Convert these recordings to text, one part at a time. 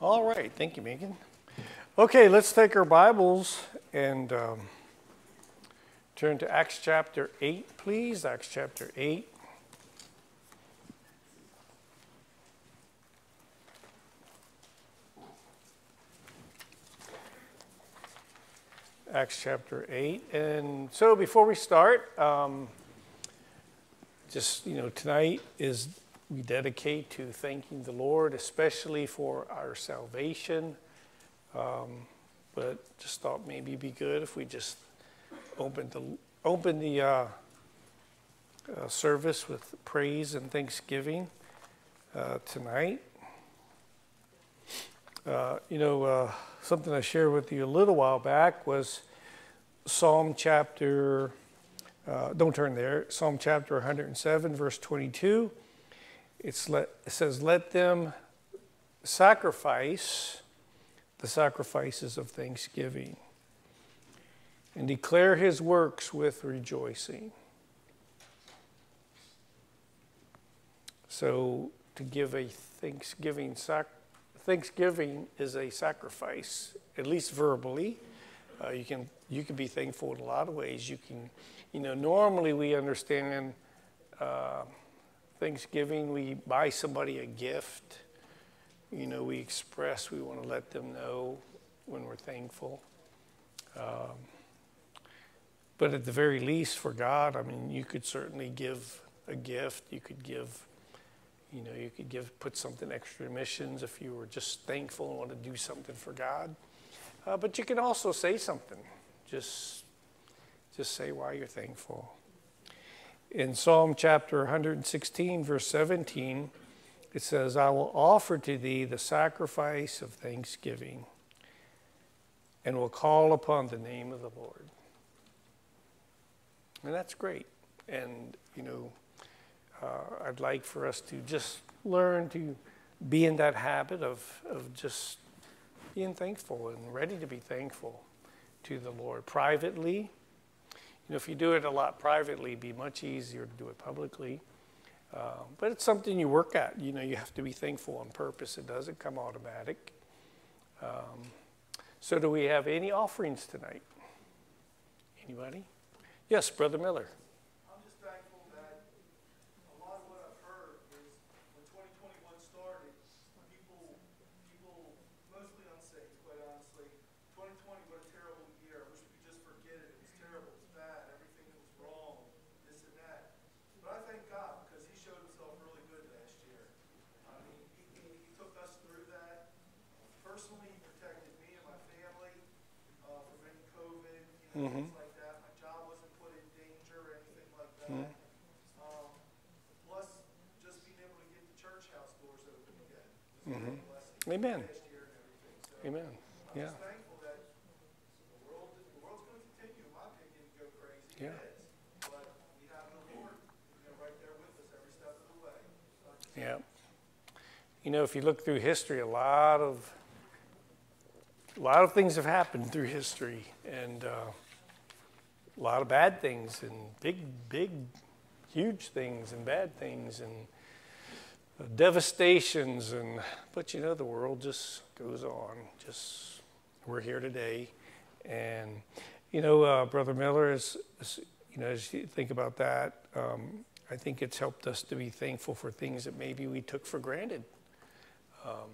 All right, thank you, Megan. Okay, let's take our Bibles and um, turn to Acts chapter 8, please. Acts chapter 8. Acts chapter 8. And so before we start, um, just, you know, tonight is we dedicate to thanking the Lord, especially for our salvation. Um, but just thought maybe be good if we just open the open the uh, uh, service with praise and thanksgiving uh, tonight. Uh, you know, uh, something I shared with you a little while back was Psalm chapter. Uh, don't turn there. Psalm chapter 107, verse 22 it's let, it says, Let them sacrifice the sacrifices of thanksgiving and declare his works with rejoicing. So, to give a thanksgiving, sac- thanksgiving is a sacrifice, at least verbally. Uh, you can you can be thankful in a lot of ways. You can, you know, normally we understand. Uh, Thanksgiving, we buy somebody a gift. You know, we express, we want to let them know when we're thankful. Um, but at the very least, for God, I mean, you could certainly give a gift. You could give, you know, you could give, put something extra in missions if you were just thankful and want to do something for God. Uh, but you can also say something. Just, just say why you're thankful in Psalm chapter 116, verse 17, it says, I will offer to thee the sacrifice of thanksgiving and will call upon the name of the Lord. And that's great. And, you know, uh, I'd like for us to just learn to be in that habit of, of just being thankful and ready to be thankful to the Lord privately you know, if you do it a lot privately, it'd be much easier to do it publicly. Uh, but it's something you work at. You know, you have to be thankful on purpose. It doesn't come automatic. Um, so, do we have any offerings tonight? Anybody? Yes, Brother Miller. Mm-hmm. like that. My job wasn't put in danger or anything like that. Mm-hmm. Um, plus, just being able to get the church house doors open again. Mm-hmm. Amen. So Amen. I'm yeah. thankful that the, world, the world's going to continue, in my opinion, to go crazy. Yeah. It is. But we have the Lord you know, right there with us every step of the way. yeah. You know, if you look through history, a lot of a lot of things have happened through history, and uh, a lot of bad things and big, big, huge things and bad things and uh, devastations and but you know the world just goes on. Just we're here today, and you know, uh, Brother Miller is, is, you know as you think about that, um, I think it's helped us to be thankful for things that maybe we took for granted. Um,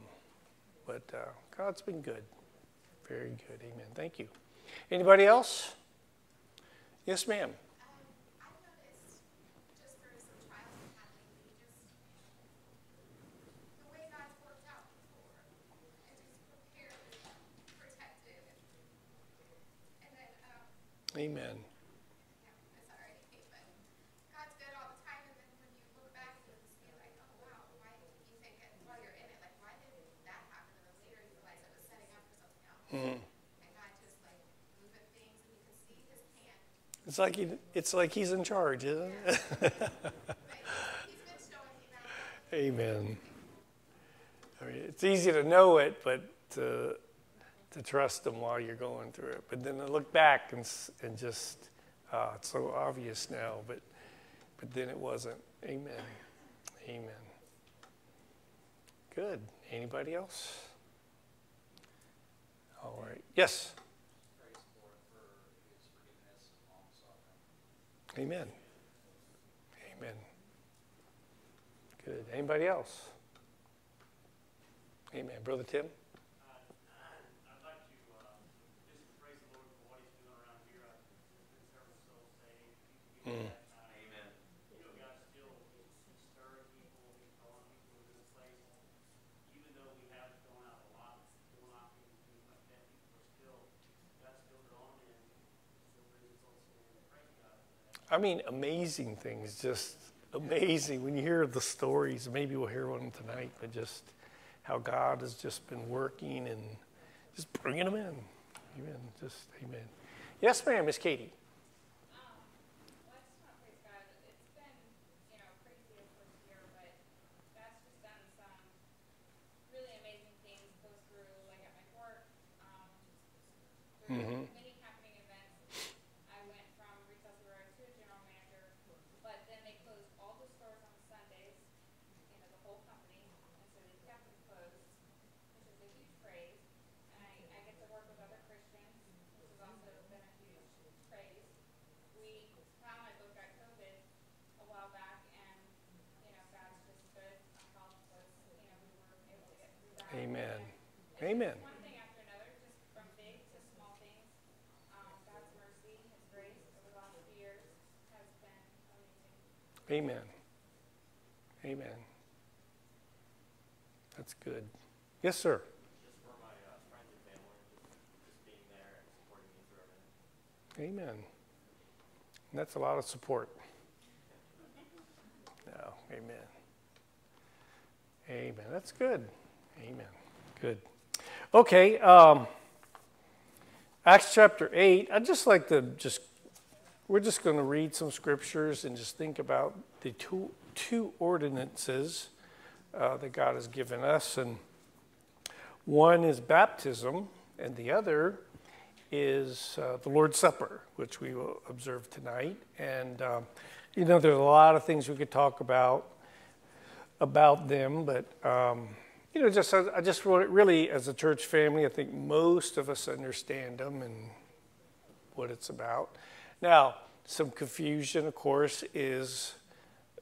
but uh, God's been good, very good. Amen. Thank you. Anybody else? Yes, ma'am. Amen. It's like he, it's like he's in charge, isn't it? Amen. I mean, it's easy to know it, but to, to trust him while you're going through it. But then to look back and, and just, uh, it's so obvious now. But but then it wasn't. Amen. Amen. Good. Anybody else? All right. Yes. Amen. Amen. Good. Anybody else? Amen. Brother Tim? I'd like to uh, just praise the Lord for what He's doing around here. I've been several souls saved. People getting baptized. Amen. You know, God's still He's stirring people. He's calling people into this place. Even though we haven't gone out a lot, still not being things like that, people are still, God's still drawing in, still bringing souls in. Praise God for that. I mean, amazing things, just amazing. When you hear the stories, maybe we'll hear one tonight, but just how God has just been working and just bringing them in. Amen. Just amen. Yes, ma'am, Miss Katie. Um, well, I just want to praise God. It's been, you know, crazy this first year, but God's just done some really amazing things. Goes through, like at my work, um, through Mhm. many happening events. I went from retail supervisor to a general manager, but then they closed all the stores on Sundays, you know, the whole company, and so they kept them closed, which is a huge praise. And I, I get to work with other Christians, which has also been a huge praise we, Kyle and I both got COVID a while back, and, you know, God's just good. Our health was, you know, we were able to get through that. Amen. And it's Amen. One thing after another, just from big to small things. Um, God's mercy, His grace over the last few years has been amazing. Amen. Amen. That's good. Yes, sir. Just for my uh, friends and family, just, just being there and supporting me through everything. Amen. And that's a lot of support. No, amen. Amen. That's good. Amen. Good. Okay. Um, Acts chapter 8. I'd just like to just, we're just going to read some scriptures and just think about the two, two ordinances uh, that God has given us. And one is baptism, and the other is uh, the Lord's Supper, which we will observe tonight. And, um, you know, there's a lot of things we could talk about about them, but, um, you know, just I just really, as a church family, I think most of us understand them and what it's about. Now, some confusion, of course, is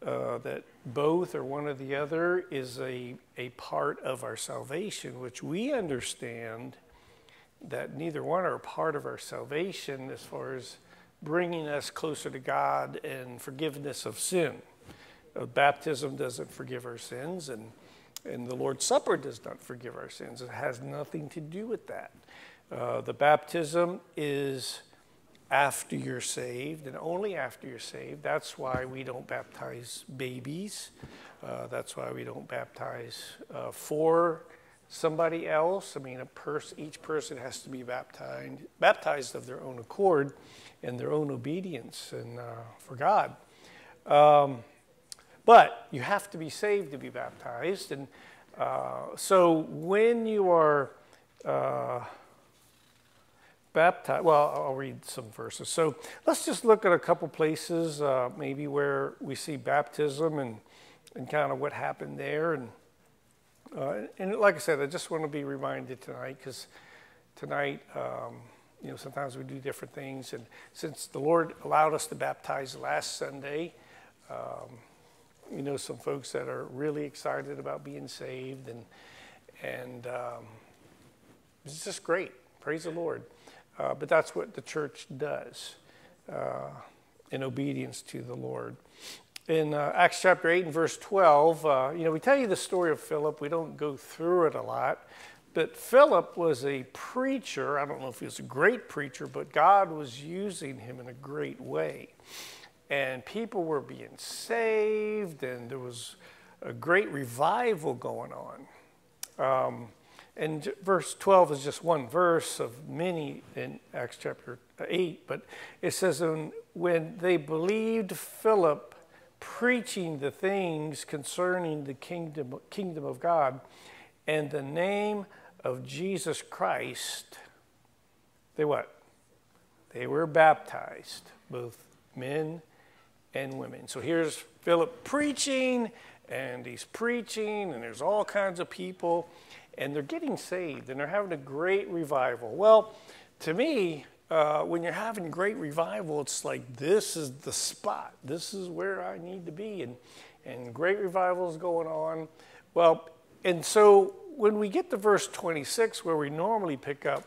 uh, that both or one or the other is a, a part of our salvation, which we understand that neither one are a part of our salvation as far as bringing us closer to God and forgiveness of sin. Uh, baptism doesn't forgive our sins, and, and the Lord's Supper does not forgive our sins. It has nothing to do with that. Uh, the baptism is after you're saved and only after you're saved. That's why we don't baptize babies. Uh, that's why we don't baptize uh, for somebody else. I mean, a pers- each person has to be baptized, baptized of their own accord and their own obedience and uh, for God. Um, but you have to be saved to be baptized, and uh, so when you are uh, baptized, well, I'll read some verses. So let's just look at a couple places, uh, maybe where we see baptism and and kind of what happened there and. Uh, and like I said, I just want to be reminded tonight because tonight, um, you know, sometimes we do different things. And since the Lord allowed us to baptize last Sunday, um, you know, some folks that are really excited about being saved, and and um, it's just great. Praise the Lord. Uh, but that's what the church does uh, in obedience to the Lord in uh, Acts chapter 8 and verse 12, uh, you know, we tell you the story of Philip. We don't go through it a lot. But Philip was a preacher. I don't know if he was a great preacher, but God was using him in a great way. And people were being saved, and there was a great revival going on. Um, and verse 12 is just one verse of many in Acts chapter 8, but it says, When they believed Philip preaching the things concerning the kingdom, kingdom of God and the name of Jesus Christ, they what? They were baptized, both men and women. So here's Philip preaching, and he's preaching, and there's all kinds of people, and they're getting saved, and they're having a great revival. Well, to me, uh, when you're having great revival, it's like this is the spot. This is where I need to be, and and great revival is going on. Well, and so when we get to verse 26, where we normally pick up,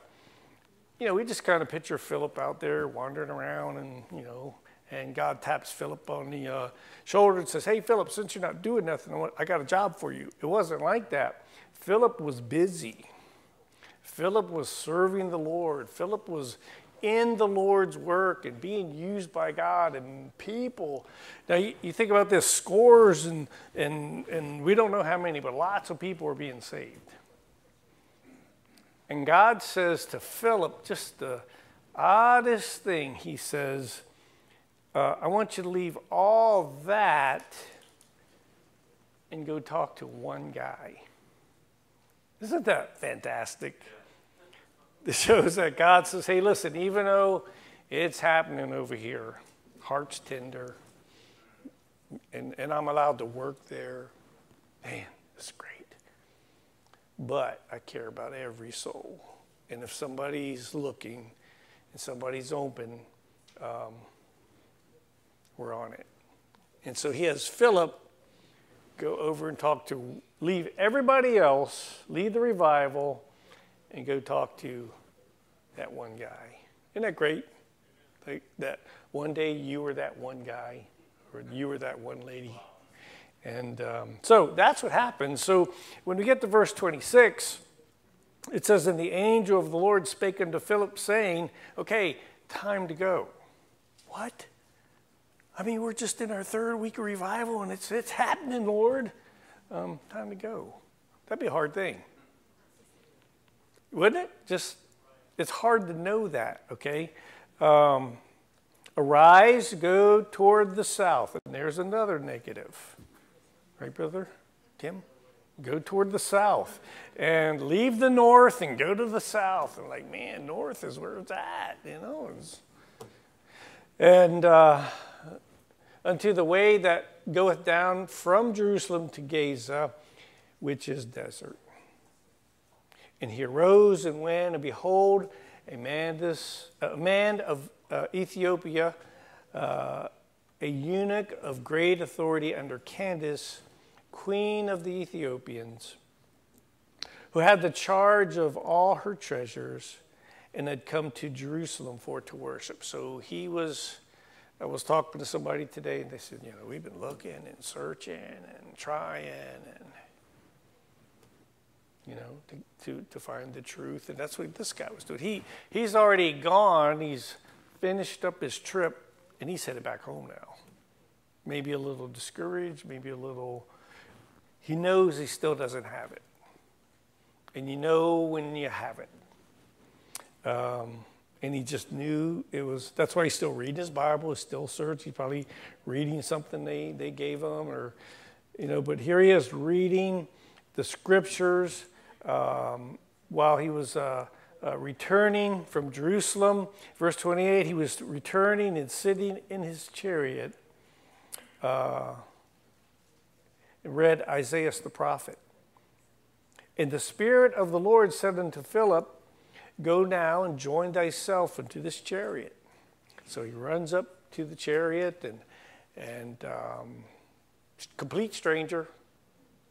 you know, we just kind of picture Philip out there wandering around, and you know, and God taps Philip on the uh, shoulder and says, "Hey, Philip, since you're not doing nothing, I got a job for you." It wasn't like that. Philip was busy. Philip was serving the Lord. Philip was in the Lord's work and being used by God and people. Now, you, you, think about this scores, and, and, and we don't know how many, but lots of people are being saved. And God says to Philip, just the oddest thing, He says, uh, I want you to leave all that and go talk to one guy. Isn't that fantastic? This shows that God says, hey, listen, even though it's happening over here, heart's tender, and, and I'm allowed to work there, man, it's great. But I care about every soul. And if somebody's looking and somebody's open, um, we're on it. And so he has Philip go over and talk to, leave everybody else, lead the revival, and go talk to that one guy. Isn't that great? Like that one day you were that one guy, or you were that one lady. And um, so that's what happens. So when we get to verse 26, it says, And the angel of the Lord spake unto Philip, saying, Okay, time to go. What? I mean, we're just in our third week of revival and it's, it's happening, Lord. Um, time to go. That'd be a hard thing. Wouldn't it? Just, it's hard to know that, okay? Um, arise, go toward the south. And there's another negative. Right, brother? Tim? Go toward the south. And leave the north and go to the south. And like, man, north is where it's at, you know? And uh, unto the way that goeth down from Jerusalem to Gaza, which is desert. And he arose and went, and behold, a man, this, a man of uh, Ethiopia, uh, a eunuch of great authority under Candace, queen of the Ethiopians, who had the charge of all her treasures and had come to Jerusalem for to worship. So he was, I was talking to somebody today, and they said, you know, we've been looking and searching and trying and you know, to, to, to find the truth. And that's what this guy was doing. He, he's already gone, he's finished up his trip, and he's headed back home now. Maybe a little discouraged, maybe a little, he knows he still doesn't have it. And you know when you have it. Um, and he just knew it was, that's why he's still reading his Bible, he's still searching, he's probably reading something they, they gave him or, you know, but here he is reading the scriptures um, while he was uh, uh, returning from Jerusalem. Verse 28, he was returning and sitting in his chariot uh, and read Isaiah the prophet. And the Spirit of the Lord said unto Philip, Go now and join thyself into this chariot. So he runs up to the chariot and, and um, complete stranger,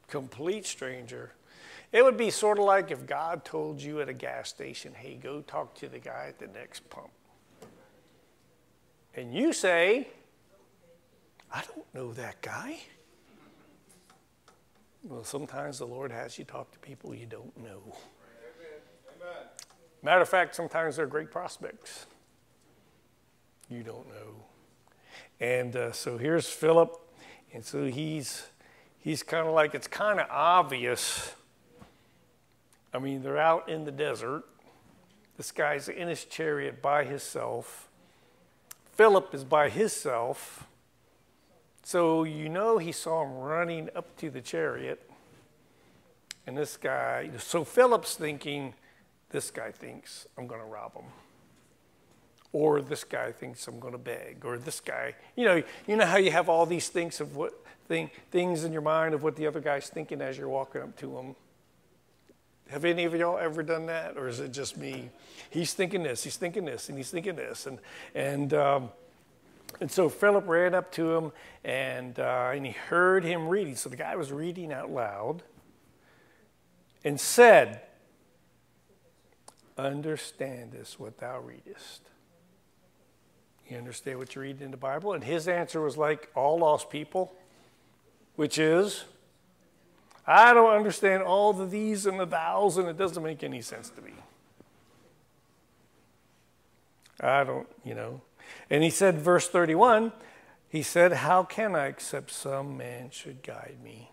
complete stranger it would be sort of like if God told you at a gas station, hey, go talk to the guy at the next pump. And you say, I don't know that guy. Well, sometimes the Lord has you talk to people you don't know. Matter of fact, sometimes they're great prospects. You don't know. And uh, so here's Philip, and so he's he's kind of like it's kind of obvious I mean, they're out in the desert. This guy's in his chariot by himself. Philip is by himself. So you know he saw him running up to the chariot. And this guy, so Philip's thinking, this guy thinks, I'm going to rob him. or this guy thinks I'm going to beg, or this guy, you know, you know how you have all these things of what thing, things in your mind of what the other guy's thinking as you're walking up to him. Have any of y'all ever done that, or is it just me? He's thinking this, he's thinking this, and he's thinking this, and and um, and so Philip ran up to him, and uh, and he heard him reading. So the guy was reading out loud, and said, "Understand this, what thou readest." You understand what you're reading in the Bible? And his answer was like all lost people, which is, I don't understand all the these and the thous, and it doesn't make any sense to me. I don't, you know. And he said, verse 31, he said, How can I except some man should guide me?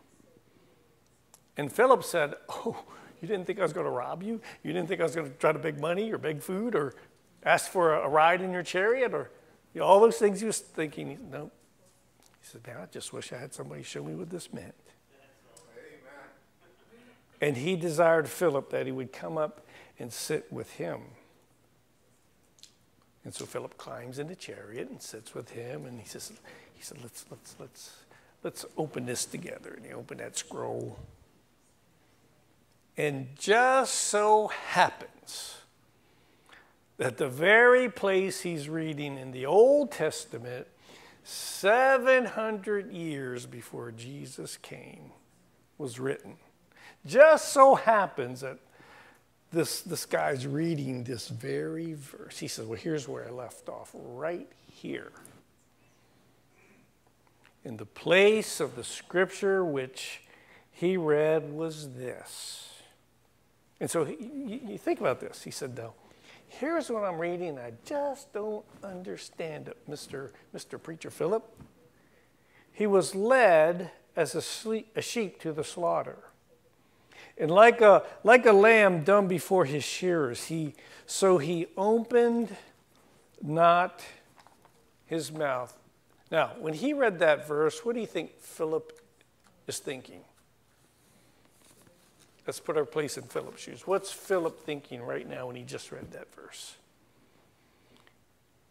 And Philip said, Oh, you didn't think I was going to rob you? You didn't think I was going to try to beg money or beg food or ask for a, ride in your chariot or you know, all those things he was thinking? No. He said, Man, I just wish I had somebody show me what this meant. And he desired Philip that he would come up and sit with him. And so Philip climbs in the chariot and sits with him, and he says, he said, let's, let's, let's, let's open this together. And he opened that scroll. And just so happens that the very place he's reading in the Old Testament, 700 years before Jesus came, was written. Just so happens that this, this guy's reading this very verse. He says, Well, here's where I left off, right here. In the place of the scripture which he read was this. And so he, you think about this. He said, though, here's what I'm reading. I just don't understand it, Mr. Mr. Preacher Philip. He was led as a, sleep, a sheep to the slaughter. And like a, like a lamb dumb before his shearers, he, so he opened not his mouth. Now, when he read that verse, what do you think Philip is thinking? Let's put our place in Philip's shoes. What's Philip thinking right now when he just read that verse?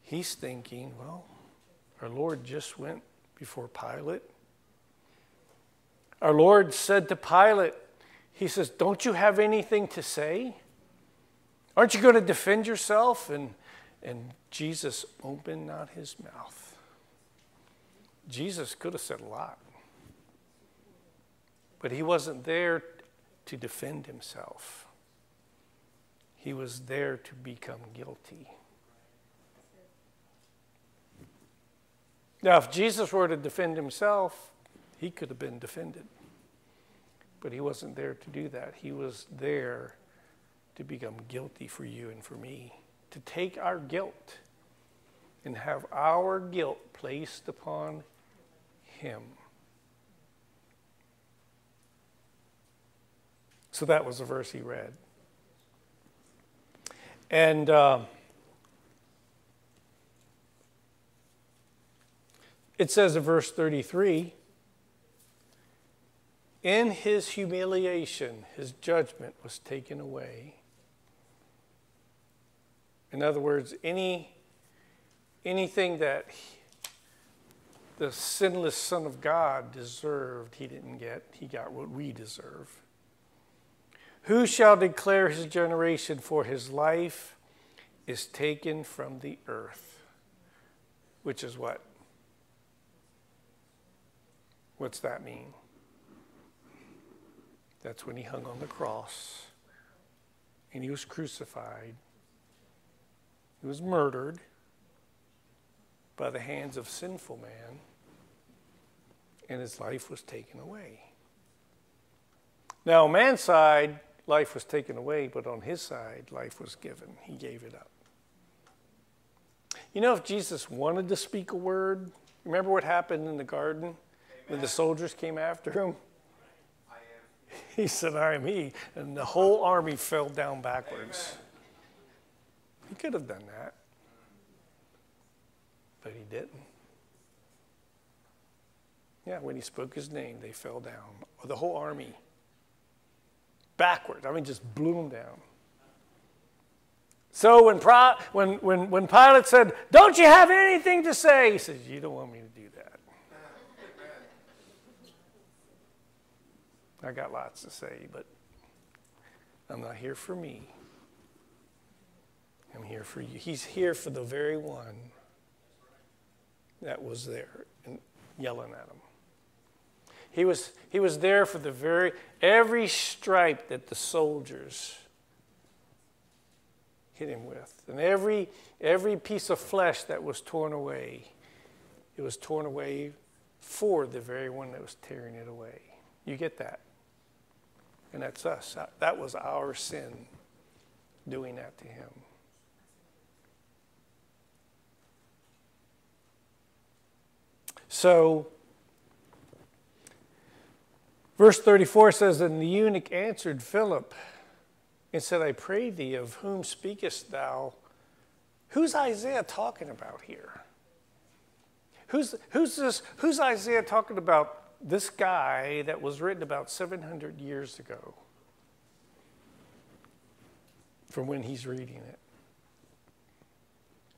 He's thinking, well, our Lord just went before Pilate. Our Lord said to Pilate, he says, Don't you have anything to say? Aren't you going to defend yourself? And, and Jesus opened not his mouth. Jesus could have said a lot, but he wasn't there to defend himself. He was there to become guilty. Now, if Jesus were to defend himself, he could have been defended. But he wasn't there to do that. He was there to become guilty for you and for me, to take our guilt and have our guilt placed upon him. So that was the verse he read. And uh, it says in verse 33 in his humiliation, his judgment was taken away. In other words, any, anything that he, the sinless Son of God deserved, he didn't get. He got what we deserve. Who shall declare his generation? For his life is taken from the earth. Which is what? What's that mean? That's when he hung on the cross and he was crucified. He was murdered by the hands of sinful man, and his life was taken away. Now, man's side, life was taken away, but on his side, life was given. He gave it up. You know, if Jesus wanted to speak a word, remember what happened in the garden Amen. when the soldiers came after him? He said, I am he. And the whole army fell down backwards. Amen. He could have done that, but he didn't. Yeah, when he spoke his name, they fell down. The whole army. Backwards. I mean, just blew them down. So when, when, when, when Pilate said, Don't you have anything to say? He says, You don't want me to do that. I got lots to say, but I'm not here for me. I'm here for you. He's here for the very one that was there and yelling at him. He was, he was there for the very, every stripe that the soldiers hit him with. And every, every piece of flesh that was torn away, it was torn away for the very one that was tearing it away. You get that? And that's us. Uh, that was our sin doing that to him. So, verse 34 says, And the eunuch answered Philip and said, I pray thee, of whom speakest thou? Who's Isaiah talking about here? Who's, who's, this, who's Isaiah talking about this guy that was written about 700 years ago from when he's reading it?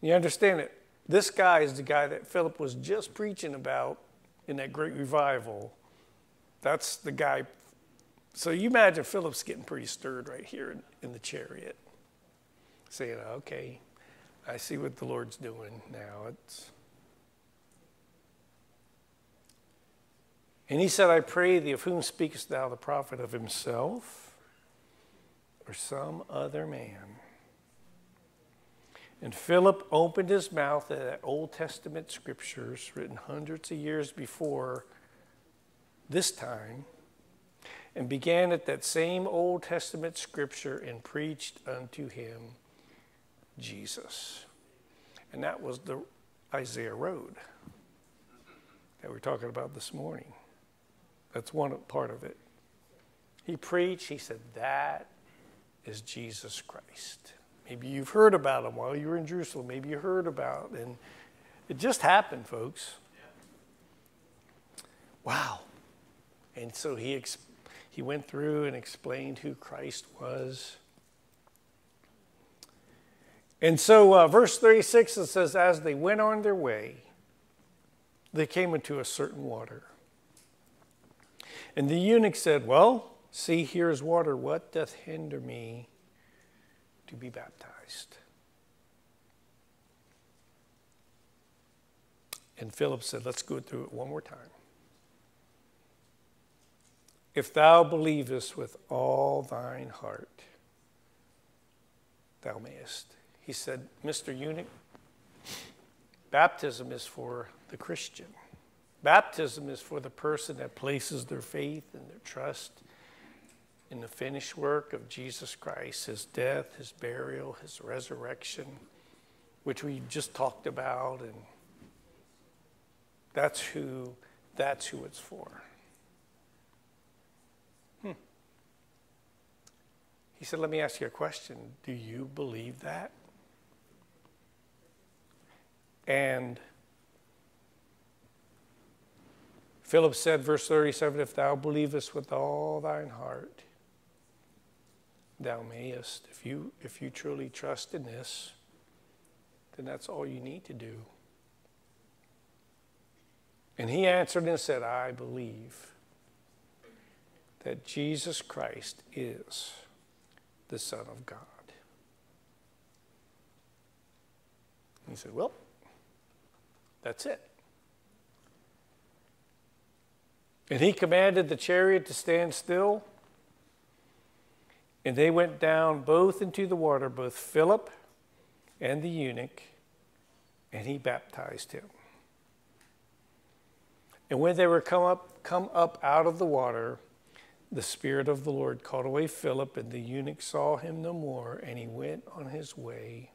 You understand it? This guy is the guy that Philip was just preaching about in that great revival. That's the guy. So you imagine Philip's getting pretty stirred right here in, in the chariot, saying, okay, I see what the Lord's doing now. It's. And he said, I pray thee, of whom speakest thou, the prophet of himself or some other man? And Philip opened his mouth at Old Testament scriptures written hundreds of years before this time and began at that same Old Testament scripture and preached unto him Jesus. And that was the Isaiah Road that we're talking about this morning. That's one part of it. He preached, he said, That is Jesus Christ. Maybe you've heard about him while you were in Jerusalem. Maybe you heard about, and it just happened, folks. Wow. And so he ex- he went through and explained who Christ was. And so, uh, verse 36 it says, As they went on their way, they came into a certain water. And the eunuch said, Well, see, here is water. What doth hinder me to be baptized. And Philip said, Let's go through it one more time. If thou believest with all thine heart, thou mayest. He said, Mr. Eunuch, baptism is for the Christian. Baptism is for the person that places their faith and their trust in the finished work of Jesus Christ, his death, his burial, his resurrection, which we just talked about, and that's who that's who it's for. He said, Let me ask you a question. Do you believe that? And Philip said, verse 37 If thou believest with all thine heart, thou mayest. If you, if you truly trust in this, then that's all you need to do. And he answered and said, I believe that Jesus Christ is the Son of God. He said, Well, that's it. And he commanded the chariot to stand still. And they went down both into the water, both Philip and the eunuch, and he baptized him. And when they were come up, come up out of the water, the Spirit of the Lord called away Philip, and the eunuch saw him no more, and he went on his way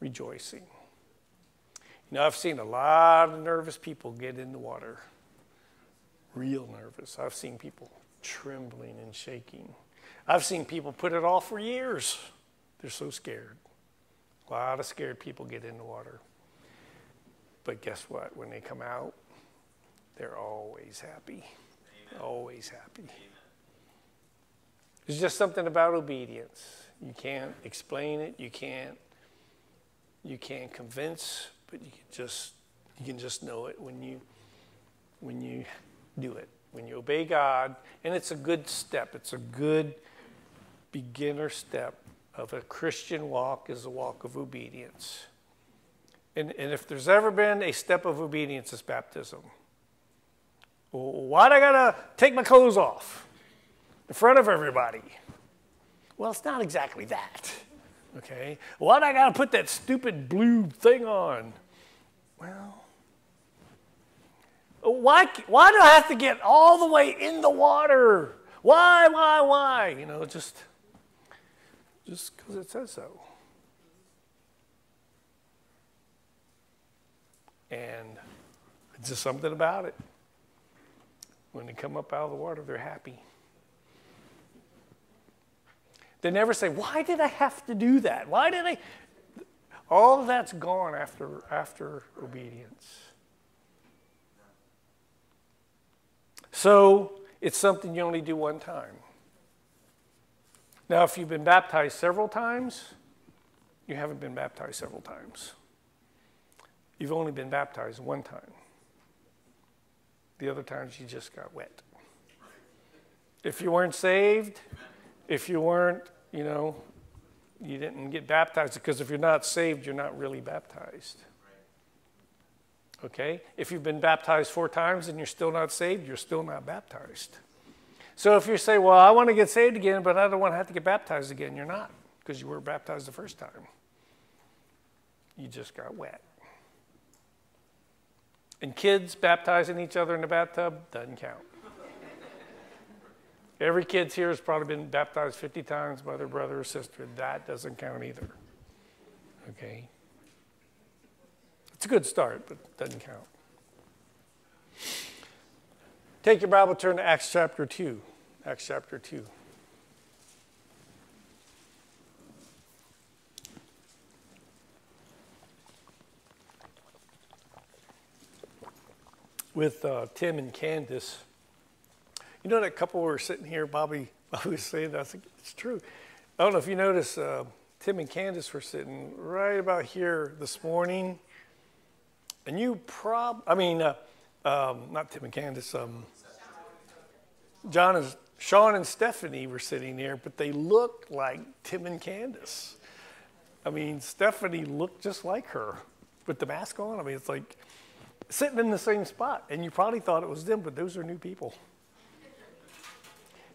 rejoicing. You know, I've seen a lot of nervous people get in the water, real nervous. I've seen people trembling and shaking. I've seen people put it off for years. They're so scared. A lot of scared people get in the water. But guess what? When they come out, they're always happy. Always happy. It's just something about obedience. You can't explain it. You can't. You can't convince, but you can just you can just know it when you when you do it. When you obey God, and it's a good step. It's a good beginner step of a Christian walk is a walk of obedience. And, and if there's ever been a step of obedience, it's baptism. Why do I gotta take my clothes off in front of everybody? Well, it's not exactly that. Okay? Why do I gotta put that stupid blue thing on? Well, why, why do I have to get all the way in the water? Why, why, why? You know, just just because it says so. And it's just something about it. When they come up out of the water, they're happy. They never say, Why did I have to do that? Why did I? All that's gone after, after obedience. So it's something you only do one time. Now, if you've been baptized several times, you haven't been baptized several times. You've only been baptized one time. The other times you just got wet. If you weren't saved, if you weren't, you know, you didn't get baptized, because if you're not saved, you're not really baptized. Okay? If you've been baptized four times and you're still not saved, you're still not baptized. So if you say, well, I want to get saved again, but I don't want to have to get baptized again, you're not because you were baptized the first time. You just got wet. And kids baptizing each other in the bathtub doesn't count. Every kid here has probably been baptized 50 times by their brother or sister. That doesn't count either. Okay? It's a good start, but it doesn't count. Take your Bible, turn to Acts chapter 2. Acts chapter 2. With uh, Tim and Candace. You know that couple were sitting here, Bobby, Bobby was saying that. I think it's true. I don't know if you notice, uh, Tim and Candace were sitting right about here this morning. And you prob, I mean, uh, um, not Tim and Candace, um, John and Sean and Stephanie were sitting there, but they looked like Tim and Candace. I mean, Stephanie looked just like her with the mask on. I mean, it's like sitting in the same spot, and you probably thought it was them, but those are new people.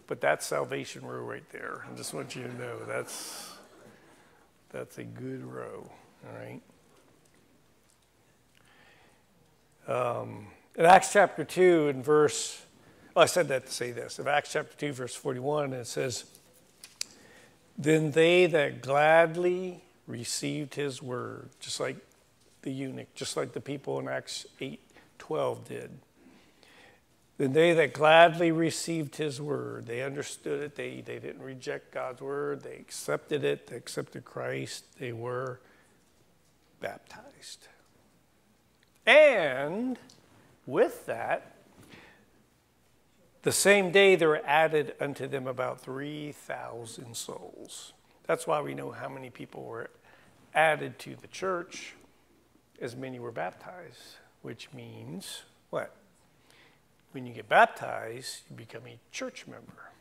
But that's Salvation Row right there. I just want you to know that's that's a good row. All right. Um, in Acts chapter 2 and verse, well, I said that to say this. In Acts chapter 2, verse 41, it says, Then they that gladly received his word, just like the eunuch, just like the people in Acts 8 12 did. Then they that gladly received his word, they understood it, they, they didn't reject God's word, they accepted it, they accepted Christ, they were baptized. And with that, the same day there were added unto them about 3,000 souls. That's why we know how many people were added to the church, as many were baptized, which means what? When you get baptized, you become a church member.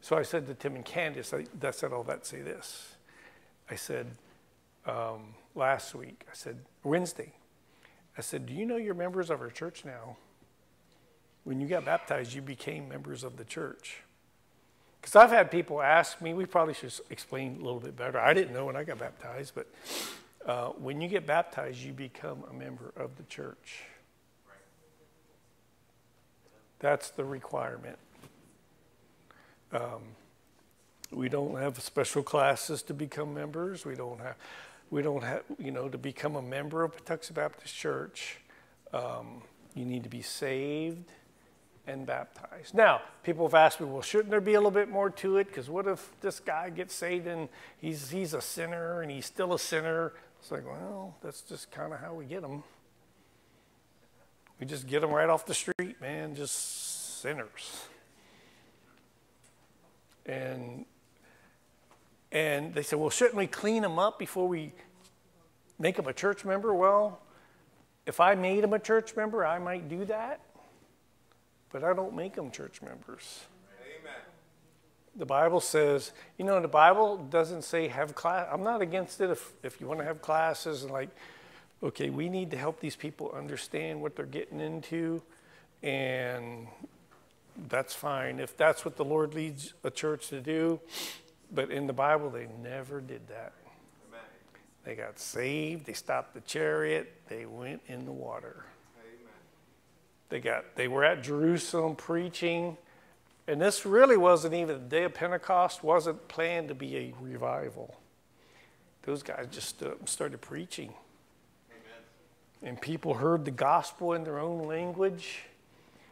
So I said to Tim and Candace, I, I said all that say this. I said um, last week, I said, Wednesday, I said, Do you know you're members of our church now? When you got baptized, you became members of the church. Because I've had people ask me, we probably should explain a little bit better. I didn't know when I got baptized, but uh, when you get baptized, you become a member of the church. That's the requirement. Um, we don't have special classes to become members. We don't have we don't have, you know, to become a member of Patuxent Baptist Church, um, you need to be saved and baptized. Now, people have asked me, well, shouldn't there be a little bit more to it? Because what if this guy gets saved and he's, he's a sinner and he's still a sinner? It's like, well, that's just kind of how we get them. We just get them right off the street, man, just sinners. And and they said, well, shouldn't we clean them up before we make them a church member? Well, if I made them a church member, I might do that, but I don't make them church members. The Bible says, you know, the Bible doesn't say have class. I'm not against it if, if you want to have classes and like, okay, we need to help these people understand what they're getting into, and that's fine. If that's what the Lord leads a church to do, but in the Bible, they never did that. Amen. They got saved, they stopped the chariot, they went in the water. Amen. They got they were at Jerusalem preaching, and this really wasn't even the day of Pentecost wasn't planned to be a revival. Those guys just stood up and started preaching. Amen. And people heard the gospel in their own language.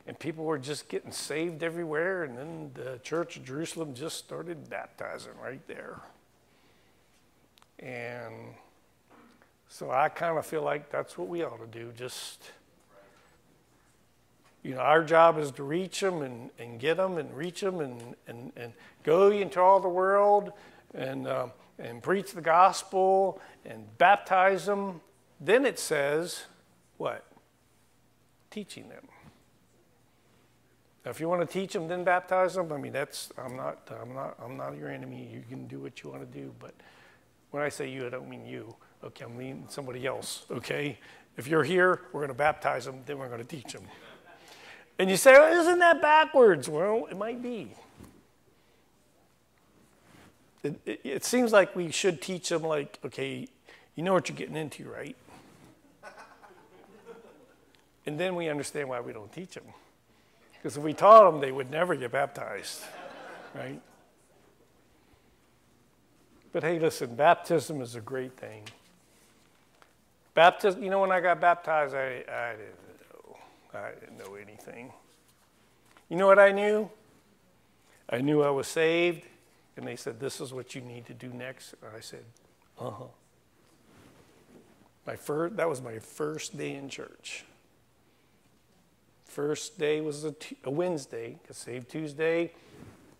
And people were just getting saved everywhere. And then the church of Jerusalem just started baptizing right there. And so I kind of feel like that's what we ought to do. Just, you know, our job is to reach them and, and get them and reach them and, and, and go into all the world and, um, and preach the gospel and baptize them. Then it says, what? Teaching them. Now, if you want to teach them, then baptize them. I mean, that's I'm not I'm not I'm not your enemy. You can do what you want to do. But when I say you, I don't mean you. Okay, I mean somebody else. Okay, if you're here, we're going to baptize them. Then we're going to teach them. And you say, well, isn't that backwards? Well, it might be. It, it, it seems like we should teach them, like, okay, you know what you're getting into, right? And then we understand why we don't teach them. Because if we taught them, they would never get baptized, right? But hey, listen, baptism is a great thing. Baptism, you know, when I got baptized, I, I didn't. I didn't know anything. You know what I knew? I knew I was saved, and they said, This is what you need to do next. And I said, Uh huh. My first, that was my first day in church. First day was a, t- a Wednesday, because Saved Tuesday,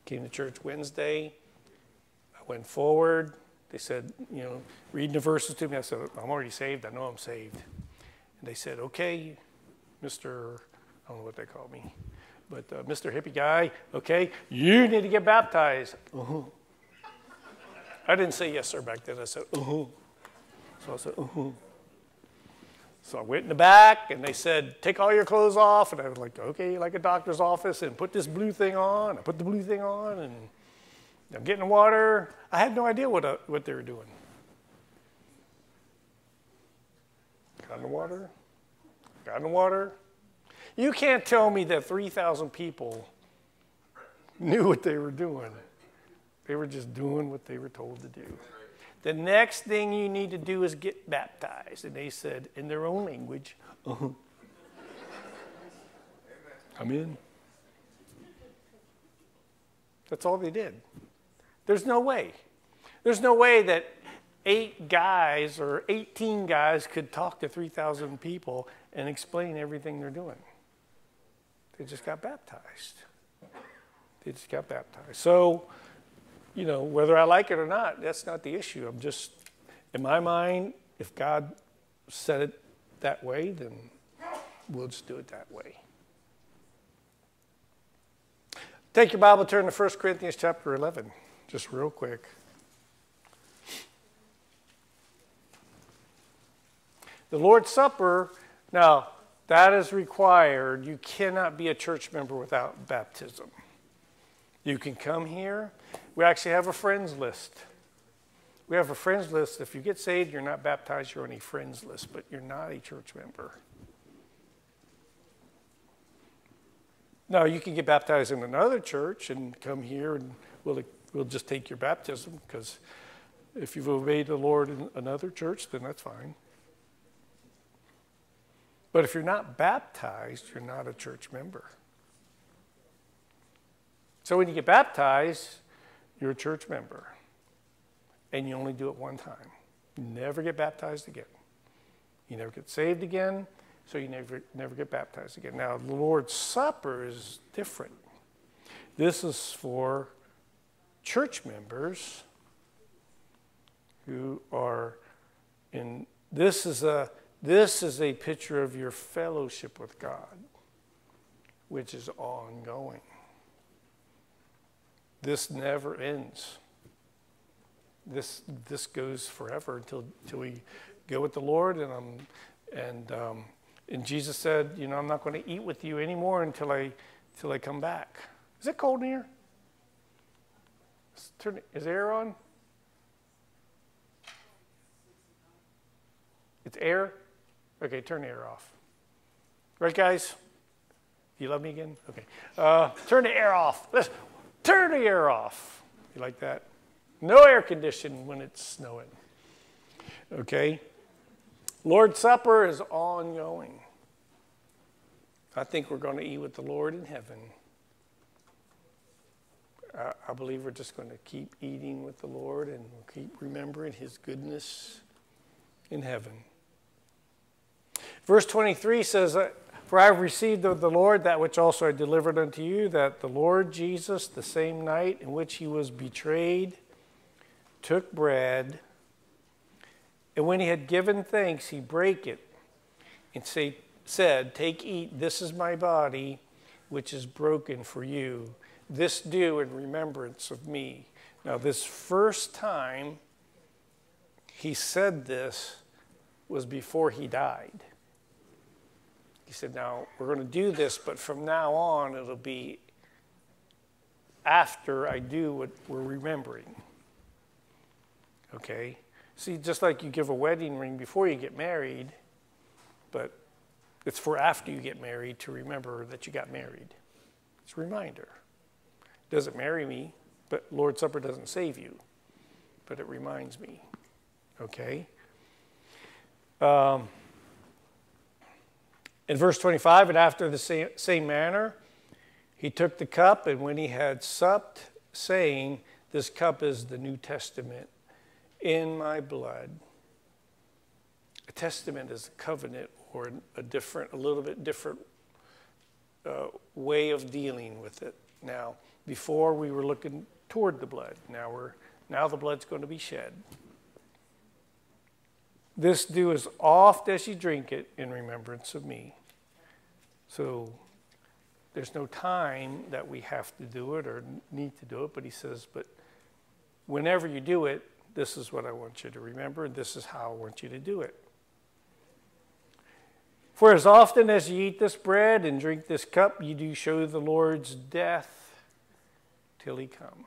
came to church Wednesday. I went forward. They said, you know, reading the verses to me. I said, I'm already saved. I know I'm saved. And they said, okay, Mr. I don't know what they call me, but uh, Mr. Hippie guy, okay, you need to get baptized. Uh-huh. I didn't say yes, sir, back then. I said, uh-huh. So I said, uh-huh. So I went in the back and they said, take all your clothes off. And I was like, okay, like a doctor's office, and put this blue thing on. I put the blue thing on and I'm getting water. I had no idea what, uh, what they were doing. Got in the water. Got in the water. You can't tell me that 3,000 people knew what they were doing. They were just doing what they were told to do. The next thing you need to do is get baptized. And they said, in their own language, uh-huh. I'm in. That's all they did. There's no way. There's no way that eight guys or 18 guys could talk to 3,000 people and explain everything they're doing. They just got baptized. They just got baptized. So, you know, whether I like it or not, that's not the issue. I'm just, in my mind, if God said it that way, then we'll just do it that way. Take your Bible, turn to 1 Corinthians chapter 11, just real quick. The Lord's Supper, now, that is required. You cannot be a church member without baptism. You can come here. We actually have a friends list. We have a friends list. If you get saved, you're not baptized, you're on a friends list, but you're not a church member. Now, you can get baptized in another church and come here and we'll, we'll just take your baptism because if you've obeyed the Lord in another church, then that's fine. But if you're not baptized, you're not a church member. So when you get baptized, you're a church member. And you only do it one time. You never get baptized again. You never get saved again, so you never, never get baptized again. Now, the Lord's Supper is different. This is for church members who are in this is a this is a picture of your fellowship with God, which is ongoing. This never ends. This this goes forever until until we go with the Lord, and um, and um, and Jesus said, you know, I'm not going to eat with you anymore until I until I come back. Is it cold in here? Is, turn, is air on? It's air? Okay, turn the air off. Right, guys? You love me again? Okay. Uh, turn the air off. Let's turn the air off. You like that? No air conditioning when it's snowing. Okay? Lord's Supper is ongoing. I think we're going to eat with the Lord in heaven. I, I believe we're just going to keep eating with the Lord and we'll keep remembering His goodness in heaven. Verse 23 says, For I have received of the Lord that which also I delivered unto you, that the Lord Jesus, the same night in which he was betrayed, took bread, and when he had given thanks, he brake it, and say, said, Take, eat, this is my body, which is broken for you. This do in remembrance of me. Now, this first time he said this was before he died. He said, Now we're going to do this, but from now on it'll be after I do what we're remembering. Okay? See, just like you give a wedding ring before you get married, but it's for after you get married to remember that you got married. It's a reminder. It doesn't marry me, but Lord's Supper doesn't save you, but it reminds me. Okay? Um, in verse 25, and after the same, same manner, he took the cup, and when he had supped, saying, This cup is the New Testament in my blood. A testament is a covenant or a different, a little bit different uh, way of dealing with it. Now, before we were looking toward the blood. Now we're now the blood's going to be shed. This do as oft as you drink it in remembrance of me. So there's no time that we have to do it or need to do it, but he says, but whenever you do it, this is what I want you to remember, and this is how I want you to do it. For as often as you eat this bread and drink this cup, you do show the Lord's death till he come.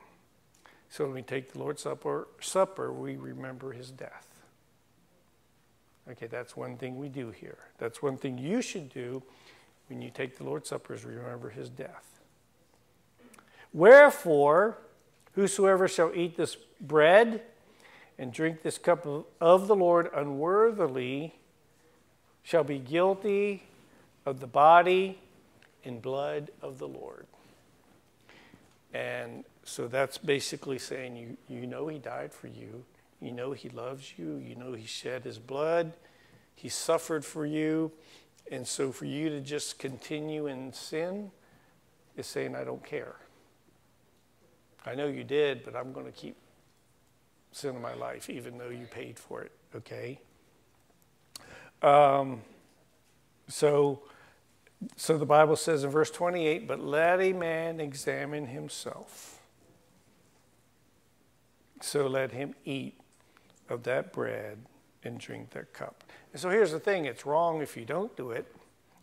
So when we take the Lord's supper, supper, we remember his death. Okay, that's one thing we do here. That's one thing you should do when you take the Lord's Supper is remember his death. Wherefore, whosoever shall eat this bread and drink this cup of the Lord unworthily shall be guilty of the body and blood of the Lord. And so that's basically saying you, you know he died for you. You know he loves you. You know he shed his blood. He suffered for you. And so for you to just continue in sin is saying, I don't care. I know you did, but I'm going to keep sin in my life, even though you paid for it, okay? Um, so, so the Bible says in verse 28 but let a man examine himself. So let him eat of that bread and drink that cup. And so here's the thing it's wrong if you don't do it.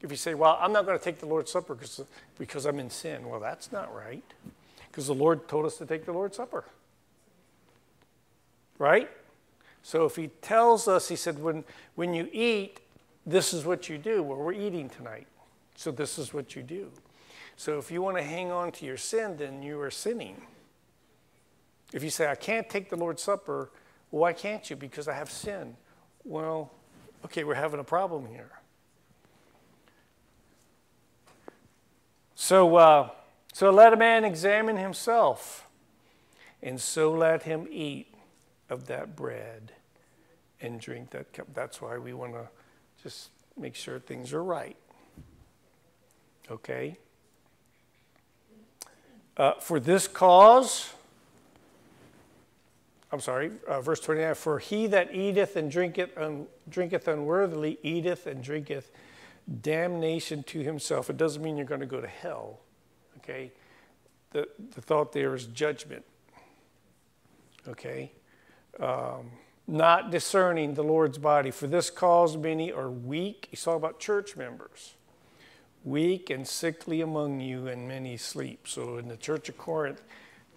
If you say, well, I'm not going to take the Lord's Supper because, because I'm in sin. Well, that's not right. Because the Lord told us to take the Lord's Supper. Right? So if he tells us, he said, when, when you eat, this is what you do. Well, we're eating tonight. So this is what you do. So if you want to hang on to your sin, then you are sinning. If you say, I can't take the Lord's Supper, why can't you? Because I have sin. Well, okay, we're having a problem here. So, uh, so let a man examine himself, and so let him eat of that bread and drink that cup. That's why we want to just make sure things are right. Okay? Uh, for this cause, I'm sorry, uh, verse 29 For he that eateth and drinketh, un, drinketh unworthily eateth and drinketh damnation to himself. It doesn't mean you're going to go to hell, okay? The, the thought there is judgment, okay? Um, not discerning the Lord's body. For this cause many are weak. He's talking about church members. Weak and sickly among you, and many sleep. So in the church of Corinth,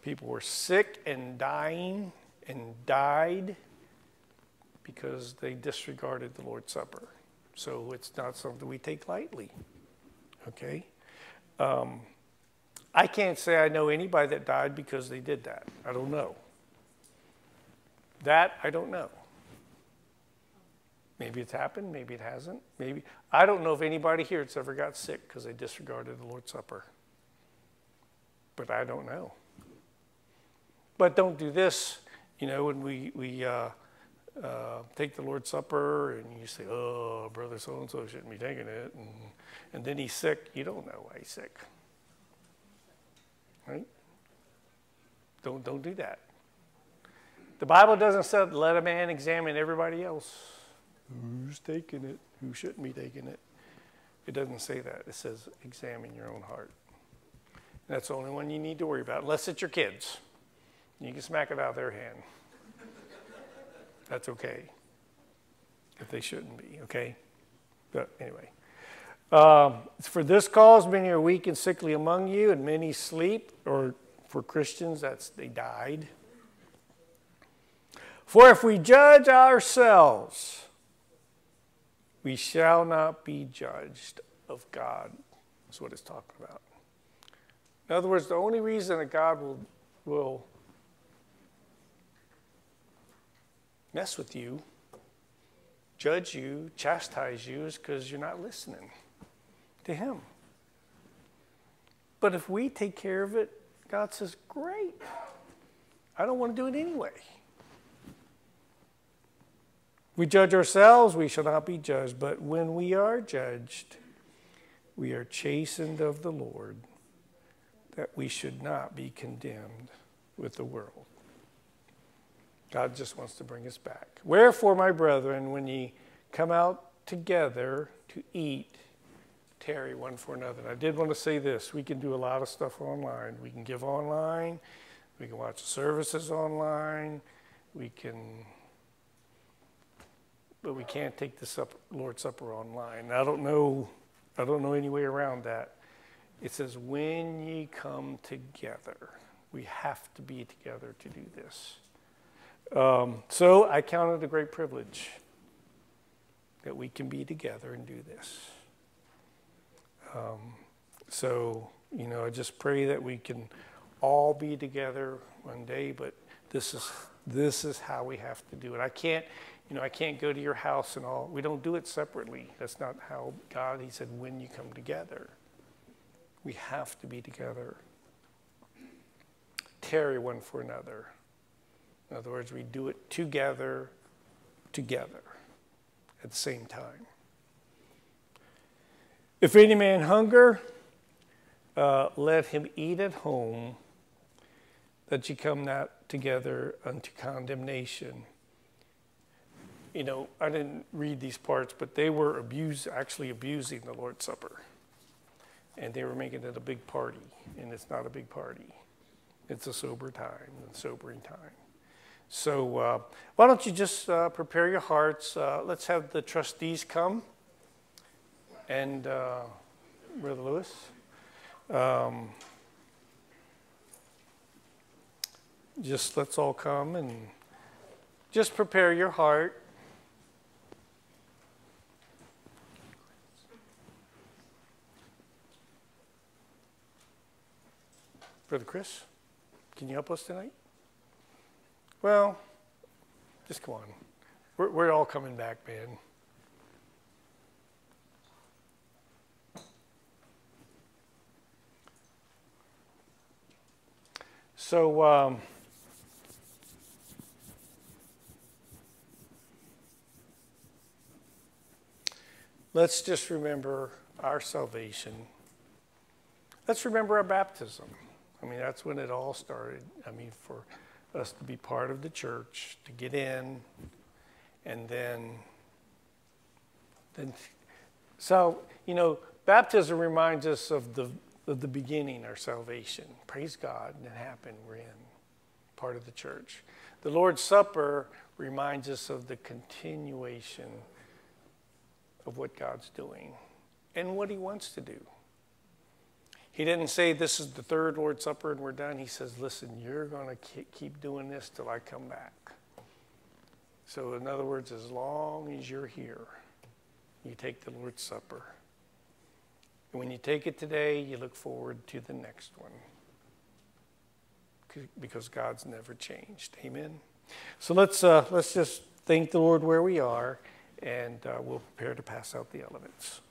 people were sick and dying and died because they disregarded the Lord's Supper. So it's not something we take lightly. Okay? Um, I can't say I know anybody that died because they did that. I don't know. That I don't know. Maybe it's happened, maybe it hasn't. Maybe I don't know if anybody here that's ever got sick because they disregarded the Lord's Supper. But I don't know. But don't do this, you know, when we we uh, uh, take the Lord's Supper and you say, "Oh, brother so and so shouldn't be taking it," and and then he's sick. You don't know why he's sick, right? Don't don't do that. The Bible doesn't say, let a man examine everybody else. Who's taking it? Who shouldn't be taking it? It doesn't say that. It says, examine your own heart. And that's the only one you need to worry about, unless it's your kids. You can smack it out of their hand. That's okay. If they shouldn't be, okay? But anyway. Um, for this cause, many are weak and sickly among you, and many sleep, or for Christians, that's they died. For if we judge ourselves, we shall not be judged of God, is what it's talking about. In other words, the only reason that God will, will mess with you, judge you, chastise you, is because you're not listening to Him. But if we take care of it, God says, Great. I don't want to do it anyway. We judge ourselves, we shall not be judged. But when we are judged, we are chastened of the Lord, that we should not be condemned with the world. God just wants to bring us back. Wherefore, my brethren, when ye come out together to eat, tarry one for another. And I did want to say this we can do a lot of stuff online. We can give online, we can watch services online, we can but we can't take the supper, Lord's Supper online. I don't know, I don't know any way around that. It says, when ye come together, we have to be together to do this. Um, so I count it a great privilege that we can be together and do this. Um, so, you know, I just pray that we can all be together one day, but this is this is how we have to do it. I can't you know, I can't go to your house and all. We don't do it separately. That's not how God, He said, when you come together, we have to be together. Tarry one for another. In other words, we do it together, together, at the same time. If any man hunger, uh, let him eat at home, that ye come not together unto condemnation you know, I didn't read these parts, but they were abuse, actually abusing the Lord's Supper. And they were making it a big party, and it's not a big party. It's a sober time, a sobering time. So uh, why don't you just uh, prepare your hearts? Uh, let's have the trustees come. And uh, Brother Lewis. Um, just let's all come and just prepare your heart. Brother Chris, can you help us tonight? Well, just come on. We're, we're all coming back, man. So, um, let's just remember our salvation. Let's remember our baptism. I mean, that's when it all started. I mean, for us to be part of the church, to get in, and then, then, so you know, baptism reminds us of the of the beginning, our salvation. Praise God, and it happened. We're in part of the church. The Lord's Supper reminds us of the continuation of what God's doing and what He wants to do. He didn't say, This is the third Lord's Supper and we're done. He says, Listen, you're going to keep doing this till I come back. So, in other words, as long as you're here, you take the Lord's Supper. And when you take it today, you look forward to the next one because God's never changed. Amen. So let's uh, let's just thank the Lord where we are, and uh, we'll prepare to pass out the elements.